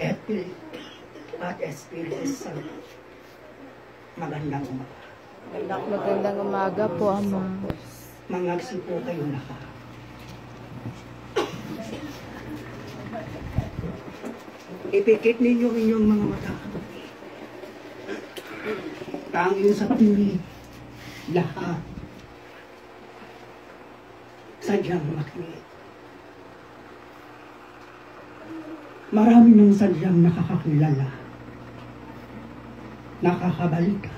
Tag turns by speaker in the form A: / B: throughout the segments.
A: Epil at Espiritu Santo. Magandang umaga.
B: Magandang umaga po, Ama.
A: Mangagsi po kayo lahat. Ipikit ninyo inyong mga mata. Tanging sa pinig, lahat. Sadyang makinig. Marami nang sadyang nakakakilala. Nakakabalita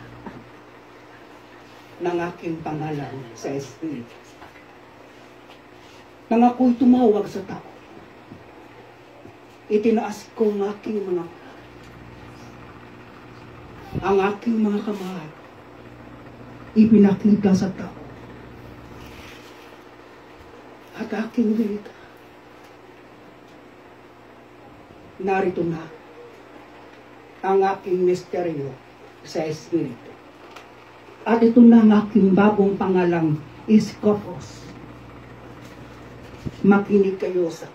A: ng aking pangalan sa Espiritu. Nang ako'y tumawag sa tao, itinaas ko ang aking mga ang aking mga kamay ipinakita sa tao at aking wika narito na ang aking misteryo sa Espiritu. At ito na ang aking bagong pangalang Iskopos. Makinig kayo sa.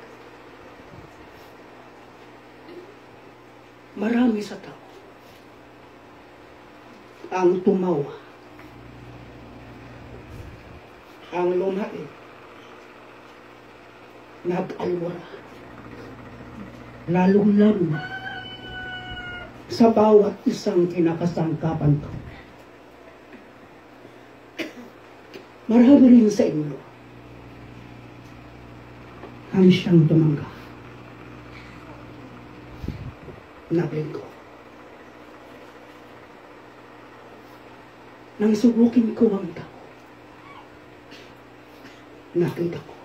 A: Marami sa tao ang tumawa, ang lumae, nag-alwara, lalong-lalo sa bawat isang kinakasangkapan ko. Marami rin sa inyo ang siyang tumanggap. Nablingko. Nang subukin ko ang tao, nakita ko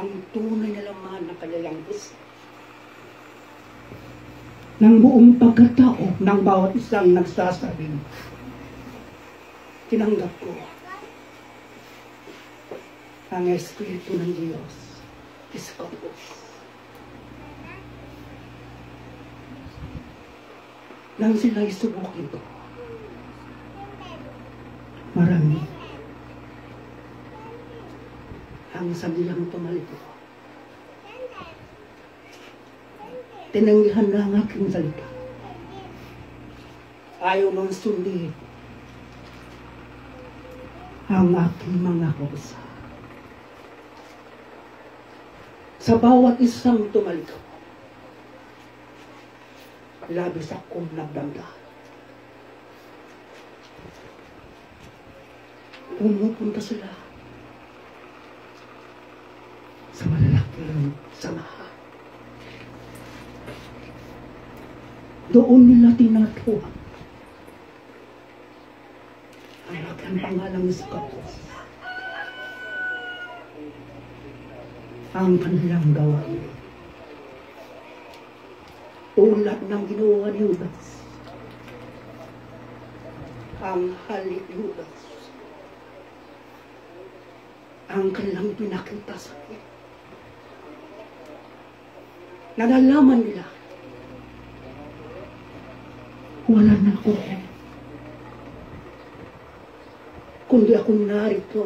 A: ang tunay na laman ng kanilang puso ng buong pagkatao ng bawat isang nagsasabing tinanggap ko ang Espiritu ng Diyos. Iskopos. Nang sila isubukin ko, marami ang sabilang tumalito. Tinanggihan na ang aking salita. Ayaw nang sundin ang aking mga kausa. Sa bawat isang tumalito, labis akong nagdamda. Pumupunta sila sa malalaking samahan. Doon nila tinatuwa ang aking pangalang Iskapos. Ang kanilang gawain. Tulad ng ginawa ni Judas. Ang halik Judas. Ang kanilang pinakita sa akin. Nalalaman nila wala na ako. Kundi ako narito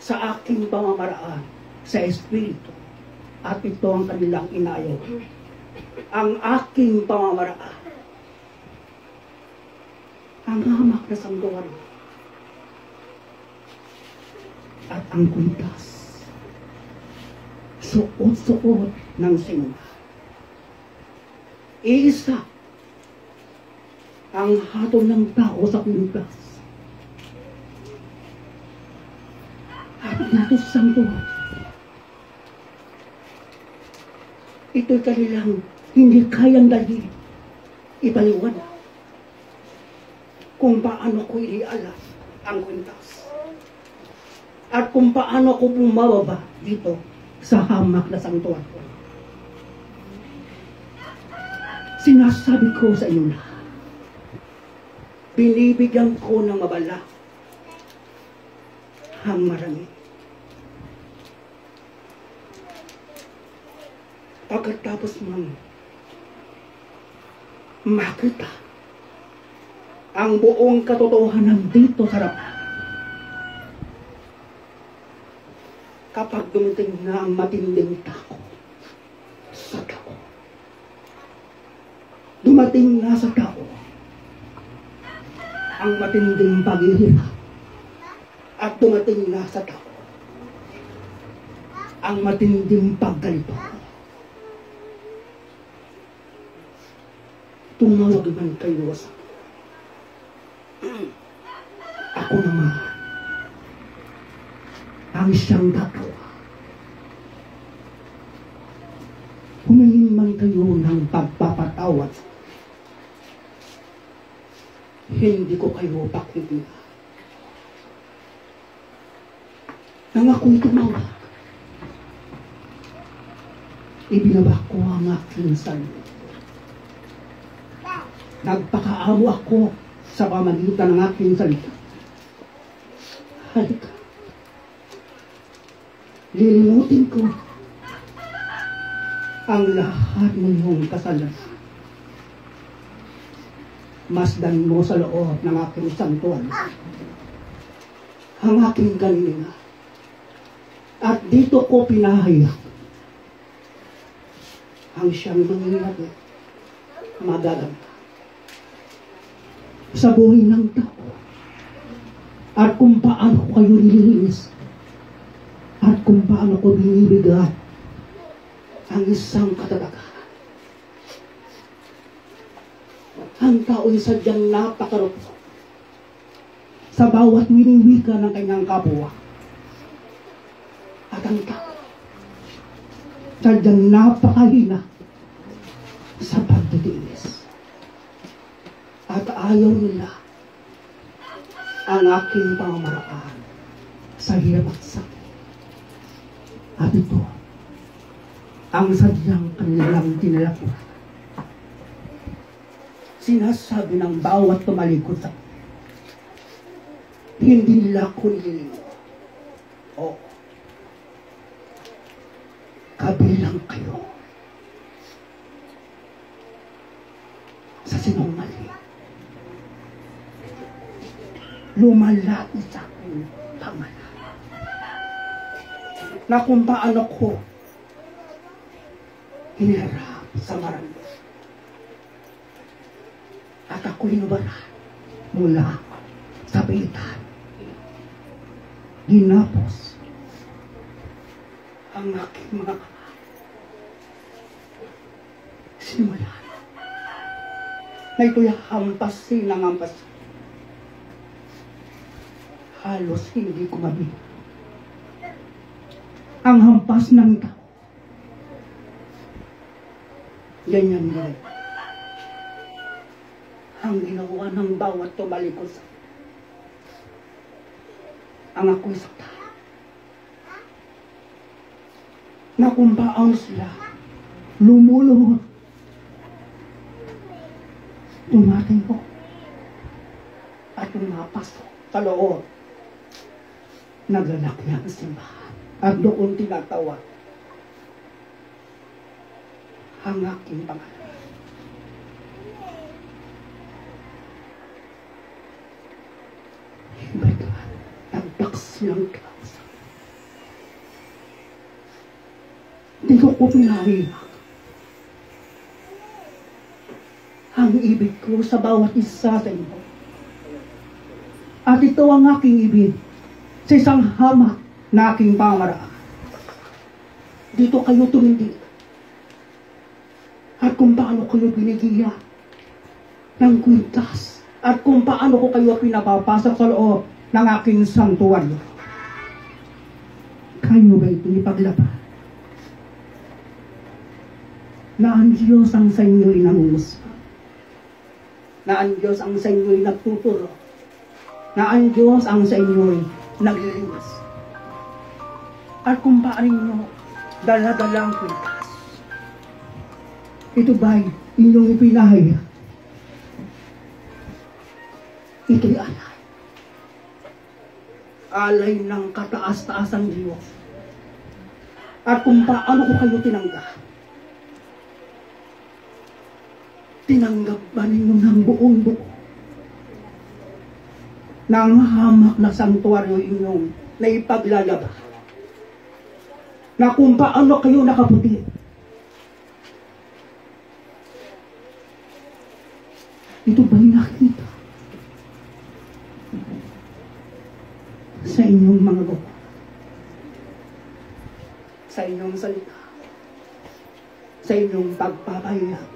A: sa aking pamamaraan sa Espiritu. At ito ang kanilang inayaw. Ang aking pamamaraan. Ang hamak na sanggawan. At ang kuntas. Suot-suot ng simba. Iisa ang hatol ng tao sa kuntas. At nato sa sanggawan. Ito'y kanilang hindi kayang dalhin. Ipaliwanag kung paano ko ilialas ang kwintas. At kung paano ko bumababa dito sa hamak na sangtuan ko. Sinasabi ko sa inyo na binibigyan ko ng mabala ang marami. Pagkatapos man makita ang buong katotohanan dito sa harapan. Kapag dumating na ang matinding takot, dumating na sa tao ang matinding paghihirap at dumating na sa tao ang matinding paggalito. Tumawag man kayo sa ako naman ang siyang gagawa. Humingi man kayo ng pagpapatawad. Hindi ko kayo pakinggan. Nang ako'y tumawag, ibinaba ko ang aking sarili. Nagpakaamo ako sa pamagitan ng aking salita. Halika. Lilimutin ko ang lahat ng iyong kasalanan. Masdan mo sa loob ng aking santuan. Ang aking galinga. At dito ko pinahayak ang siyang mangyayari magaganda sa buhay ng tao. At kung paano ko kayo nililinis. At kung paano ko binibigat ang isang katatagan. Ang tao'y sadyang napakarupok sa bawat winiwika ng kanyang kapwa. At ang tao, sadyang napakahina sa pagtitiis. At ayaw nila ang aking pamamaraan sa hirap at sakit. At ito, ang sadyang kanilang tinalakuan. Sinasabi ng bawat tumalikod sa hindi nila ko nililigo. O, kabilang kayo sa sinungaling. Lumalaki sa akin pangalan na kung paano ko hinirap sa marami. At ako hinubara mula sa pitan. Ginapos ang aking mga kamay. Simulan na ito'y hampasin ng hampasin. Halos hindi ko mabigyan ang hampas ng tao. Ganyan din. Ang ginawa ng bawat tumalikod sa ang ako'y sakta. Na kung paano sila lumuluhod. Tumatay ko. At pumapasok sa loob. Nagalak niya ang simbahan. At doon tinatawa ang aking pangalan. Sa akin. Hindi ko ko pinahiyak. Ang ibig ko sa bawat isa sa inyo. At ito ang aking ibig sa isang hamak na aking pamaraan. Dito kayo tumindig. At kung paano kayo binigyan ng kwintas. At kung paano ko kayo pinapapasok sa loob ng aking santuaryo. Kayo ba ito ipaglaban? Na ang Diyos ang sa inyo'y nangungusa. Na ang Diyos ang sa inyo'y nagtuturo. Na ang Diyos ang sa inyo'y nagliliwas at kung paano nyo dala-dala ang kwintas. Ito ba'y inyong ipinahaya? Ito'y alay. Alay ng kataas-taasang Diyos. At kung paano ko kayo tinanggap. Tinanggap ba ninyo ng buong buo? Nang hamak na santuaryo inyong na ipaglalabas na kung paano kayo nakaputi. Ito ba'y nakita? Sa inyong mga gawa. Sa inyong salita. Sa inyong pagpapahayag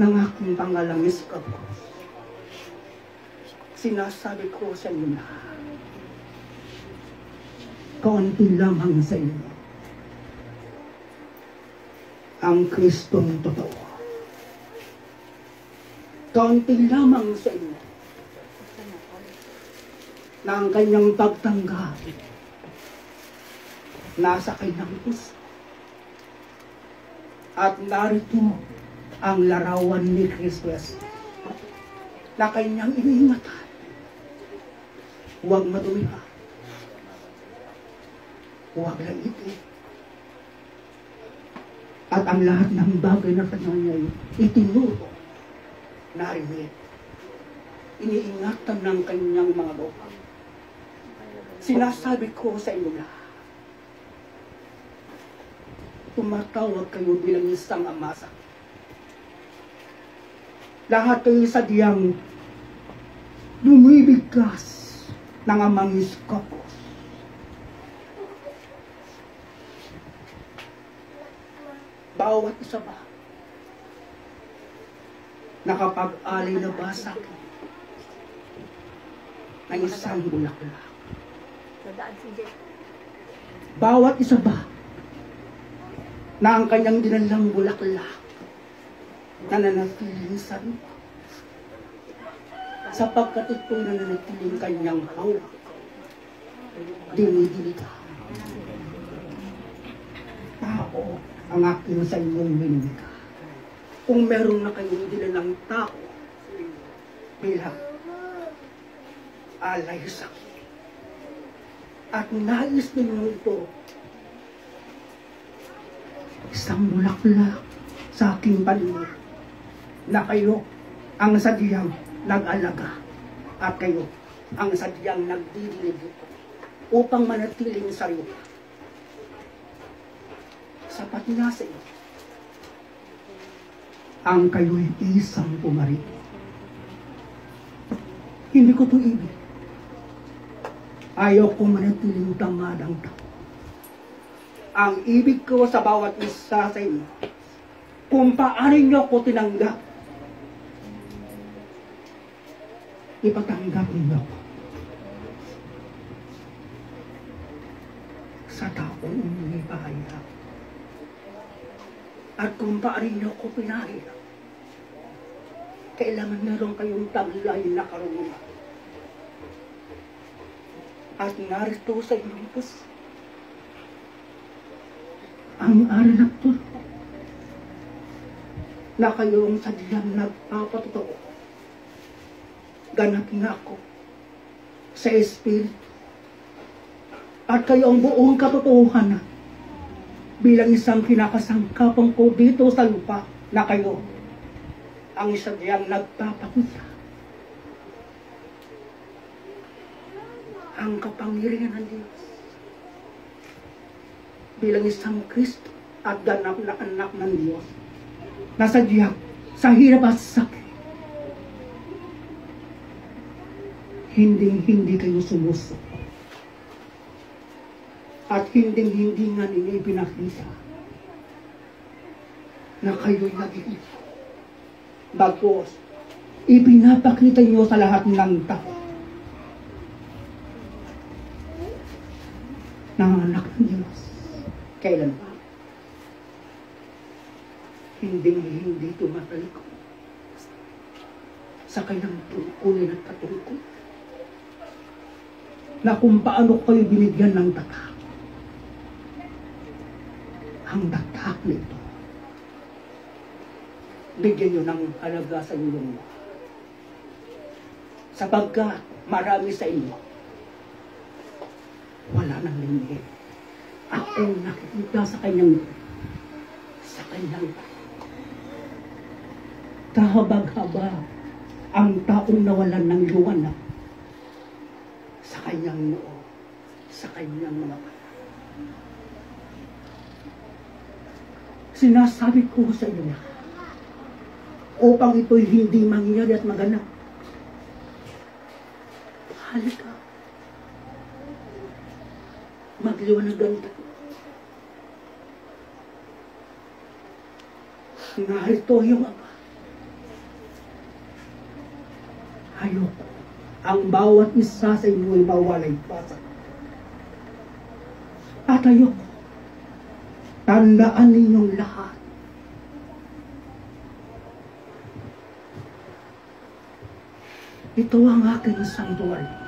A: ng aking pangalangis ka po. Sinasabi ko sa inyo na kaunti lamang sa inyo ang Kristong totoo. Kaunti lamang sa inyo ang kanyang pagtanggap nasa kanyang puso. At narito ang larawan ni Jesus na kanyang iniingatan. Huwag madumiha. Huwag langitin. At ang lahat ng bagay na kanya niya itinuro narinig. Iniingatan ng kanyang mga lupa. Sinasabi ko sa inyo na, tumatawag kayo bilang isang amasa. Lahat kayo sadyang lumibigkas ng amang iskapos. Bawat isa ba nakapag-alay na ba sa akin ng isang bulaklak? Bawat isa ba na ang kanyang dinalang bulaklak nananatiling sa lupa sapagkat ito'y nananatiling kanyang hawak dinidiliga tao ang aking sa inyong minimika kung meron na kayong dinalang tao bilang alay sa akin at nais ninyo ito isang bulaklak sa aking paningin na kayo ang sadyang nag-alaga at kayo ang sadyang nagdidilig upang manatiling sa iyo. Sapat nga sa iyo. Ang kayo'y isang pumarit. Hindi ko to ibig. Ayaw ko manatiling tamadang tao. Ang ibig ko sa bawat isa sa inyo, kung paano niyo ko tinanggap, ipatanggap niyo ako. Sa taong umipahayag. At kung paano niyo ko pinahayag, kailangan meron kayong taglay na karunungan. At narito sa puso, ang ng tulong na kayong sadyang nagpapatotoo. Ganap nga ako sa Espiritu. At kayo ang buong katotohanan bilang isang kinakasangkapan ko dito sa lupa na kayo ang sadyang nagpapakita. Ang kapangyarihan ng Diyos bilang isang Kristo at ganap na anak ng Diyos na sadyang sa hirap at sakit. Hindi hindi kayo sumuso. At hindi hindi nga ninyo ipinakita na kayo'y nag-iib. Bagos, ipinapakita niyo sa lahat ng tao ang anak ng. Kailan ba? Hindi hindi tumatalikod sa kanyang tungkulin at patungkol na kung paano kayo binigyan ng tatak. Ang tatak nito, bigyan nyo ng halaga sa inyong buhay. Sapagkat marami sa inyo, wala nang limit. Ako nakikita sa kanyang sa kanyang kahabag-haba ang taong nawalan ng liwanag sa kanyang noo, sa kanyang mga. Sinasabi ko sa inyo, upang ito'y hindi mangyari at maganap. Halika. Magliwanagan tayo. Narito yung Ama. Ayoko. Ang bawat isa sa inyo'y mawalay pasa. At ayoko. Tandaan ninyong lahat. Ito ang aking santuario.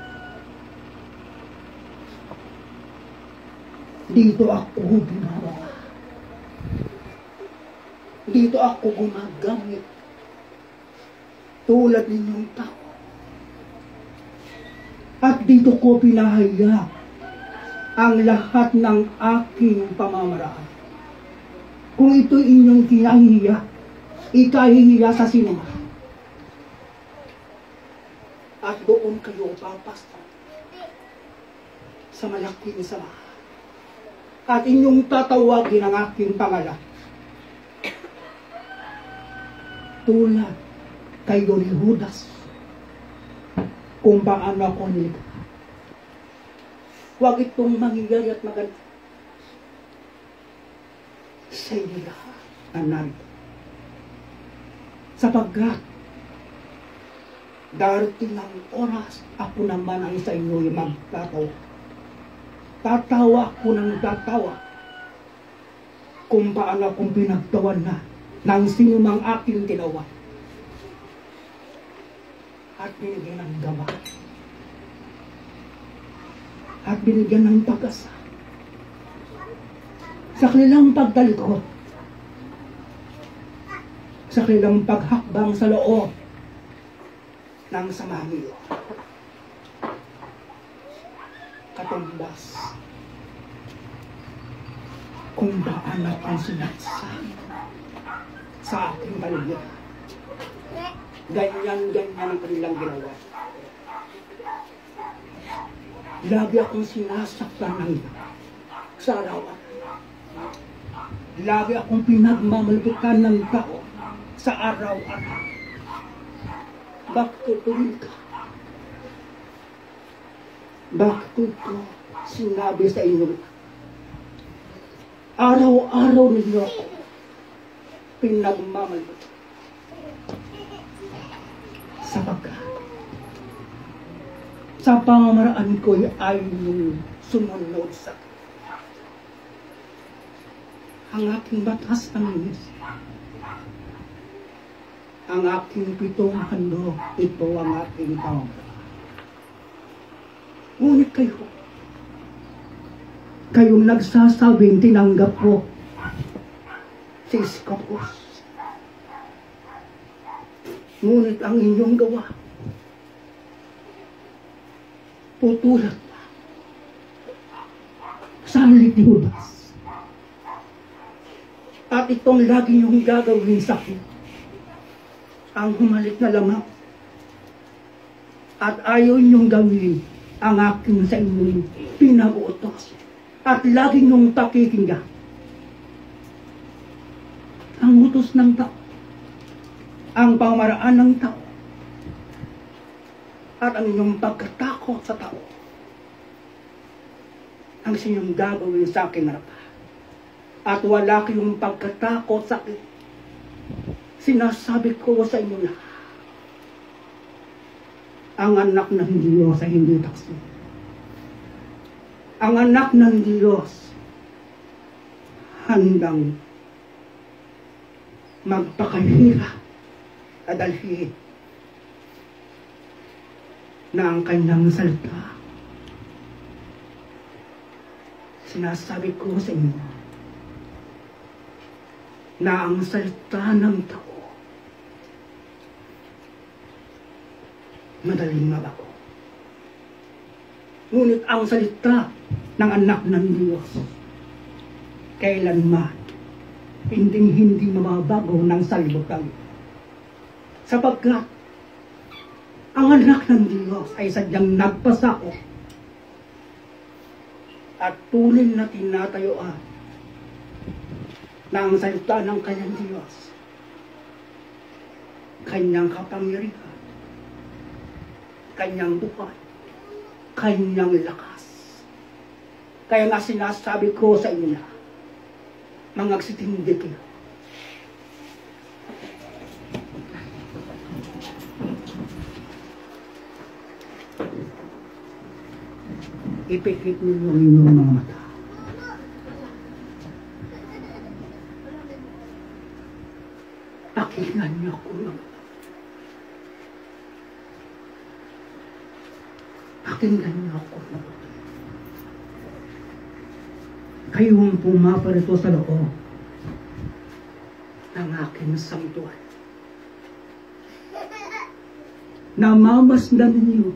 A: Dito ako gumawa. Dito ako gumagamit. Tulad ninyong tao. At dito ko pinahaya ang lahat ng aking pamamaraan. Kung ito inyong kinahihiya, ikahihiya sa sinuma. At doon kayo papasta sa malaking samahan. At inyong tatawagin ang aking pangalan. Tulad kay ni Judas kung paano ako nilikha. Huwag itong mangyayari at maganda sa inyo lahat na narito. Sapagkat darating ang oras, ako naman ang sa inyo yung magtatawa. Tatawa ako ng tatawa kung paano akong pinagtawan na ng sino mang aking tinawa at binigyan ng gaba at binigyan ng pag-asa. Sa kanilang pagdalikot sa kanilang paghakbang sa loob ng samahan katumbas kung paano ang sinaksan sa aking baligyan. Ganyan-ganyan ang kanilang ginawa. Lagi akong sinasaktan ng sa arawan. Lagi akong pinagmamalpitan ng tao sa araw-araw. Bakit tutuloy ka? Bakit ko sinabi sa inyo? Araw-araw ninyo ako pinagmamalpitan. Sapagkat sa pamamaraan ko ay sumunod sa ang aking batas ang. Ang aking pitong handog, ito ang aking pamamaraan. Ngunit kayo, kayong nagsasabing tinanggap ko si Iskapos. Ngunit ang inyong gawa, putulat sa halit ni Judas. At itong lagi niyong gagawin sa akin, ang humalit na lamang. At ayaw niyong gawin ang aking sa inyong pinag-utos. At lagi niyong pakikinggan ang utos ng tao, ang pamaraan ng tao, at ang inyong pagkatakot sa tao, ang sinyong gagawin sa aking harapan. At wala kayong pagkatakot sa akin. Sinasabi ko sa inyo na, ang anak ng Diyos ay hindi taksi. Ang anak ng Diyos handang magpakahira at dalhin na ang kanyang salita. Sinasabi ko sa inyo na ang salita ng tao madaling mabago. Ngunit ang salita ng anak ng Diyos kailanman hindi hindi mababago ng salibutan. Sapagkat ang anak ng Diyos ay sadyang nagpasako at tunay na tinatayuan ng salita ng kanyang Diyos kanyang kapangyarihan, kanyang buhay, kanyang lakas. Kaya nga sinasabi ko sa inyo na, mga sitindi kayo. Ipikit ninyo ang inyong mga mata. Pakinggan niyo ako ng Pakinggan niyo ako ng Kayong pumaparito sa loob ng aking santuan. Namamasdan ninyo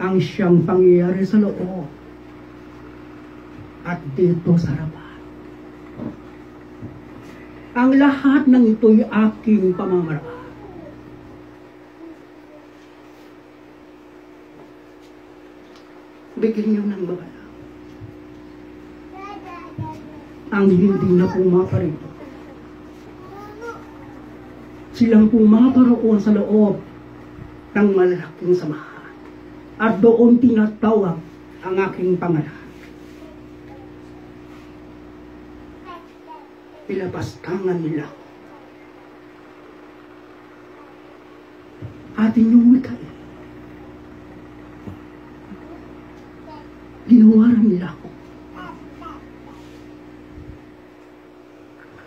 A: ang siyang pangyayari sa loob at dito sa harapan. Ang lahat ng ito'y aking pamamaraan. Bigyan niyo ng babala. Ang hindi na pumaparito. Silang pumaparoon sa loob ng malalaking samahan. At doon tinatawag ang aking pangalan. Pinapastangan nila ako. Atin yung Mikael. Ginawaran nila ako.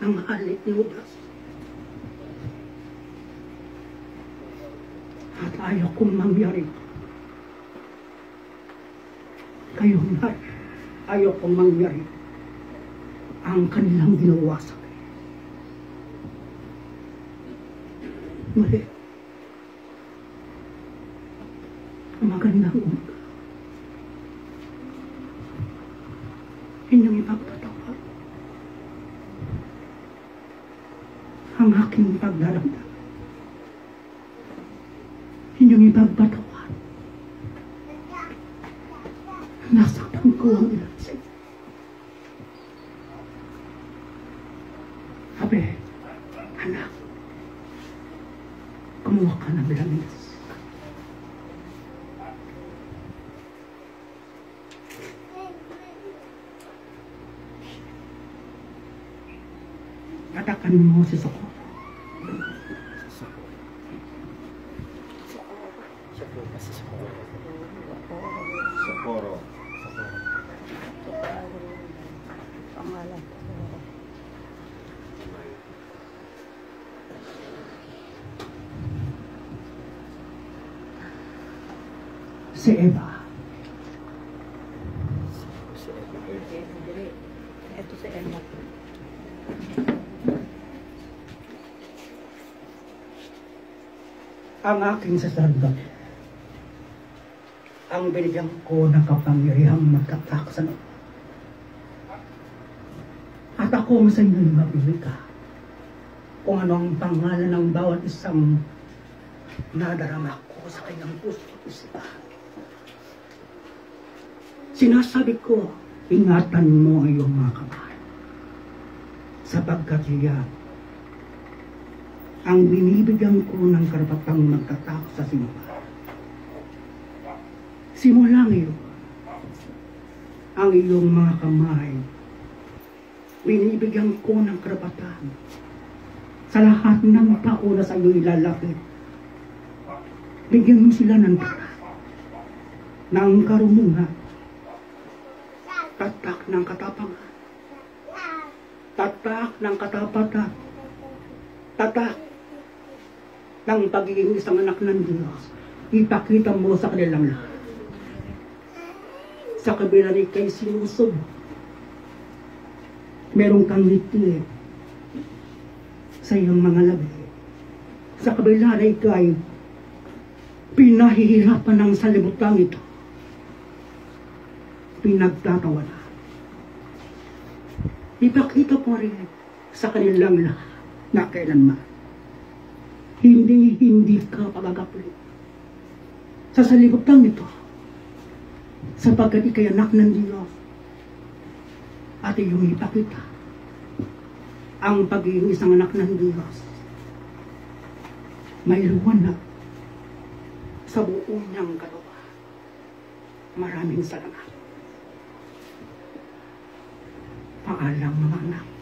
A: Ang halit ni Judas. At ayaw kong mangyari. Kayo na, kong mangyari ang kanilang ginawa sa akin. Mali. Magandang umaga. Inyong ipagpatawad. Ang aking pagdaramdam. Inyong ipagpatawad. Nasaktan ko ang ilan sa inyo. Sabi, anak, kumuha ka ng langis. Tatakan mo si Soko.
C: Socorro.
B: Pangalan.
A: Si Eva.
B: Ito si Emma.
A: ang aking sacerdote. Ang binigyan ko ng kapangyarihang magtatak sa loob. At ako sa inyo'y mabibigay kung ano ang pangalan ng bawat isang nadarama ko sa kanyang puso at isipan. Sinasabi ko, ingatan mo ang iyong mga kamay. Sapagkat iyan ang binibigyan ko ng karapatang magtatak sa simbahan. Simula ngayon, ang iyong mga kamay, binibigyan ko ng karapatan sa lahat ng tao na sa iyo ilalapit. Bigyan mo sila ng tatak, ng karunungan, ng katapangan, tatak ng katapatan, tatak ng pagiging isang anak ng Diyos. Ipakita mo sa kanilang lahat. Sa kabila ni kay sinusog. Meron kang ngiti sa iyong mga labi. Sa kabila na ikay pinahihirapan ng salibutang ito. Pinagtatawa na. Ipakita mo rin sa kanilang lahat na kailanman hindi hindi ka pagagapuli. Sa salibutan nito, sapagkat ikay anak ng Diyos, at iyong ipakita ang pagiging isang anak ng Diyos may liwanag sa buong niyang kalooban. Maraming salamat. Paalam mga anak.